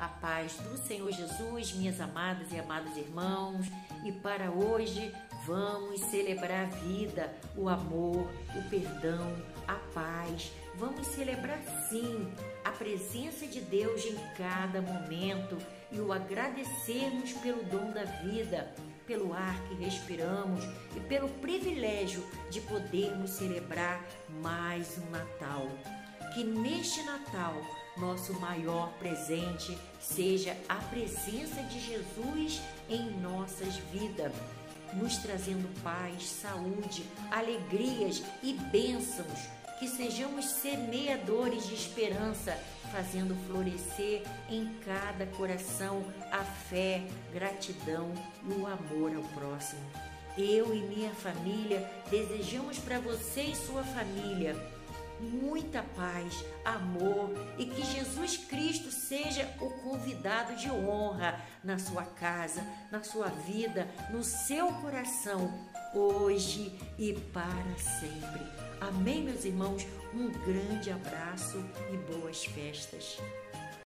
A paz do Senhor Jesus, minhas amadas e amados irmãos, e para hoje vamos celebrar a vida, o amor, o perdão, a paz. Vamos celebrar sim a presença de Deus em cada momento e o agradecermos pelo dom da vida, pelo ar que respiramos e pelo privilégio de podermos celebrar mais um Natal. Que neste Natal nosso maior presente seja a presença de Jesus em nossas vidas, nos trazendo paz, saúde, alegrias e bênçãos. Que sejamos semeadores de esperança, fazendo florescer em cada coração a fé, gratidão e o amor ao próximo. Eu e minha família desejamos para você e sua família muita paz, amor e que Jesus Cristo seja o convidado de honra na sua casa, na sua vida, no seu coração, hoje e para sempre. Amém, meus irmãos? Um grande abraço e boas festas.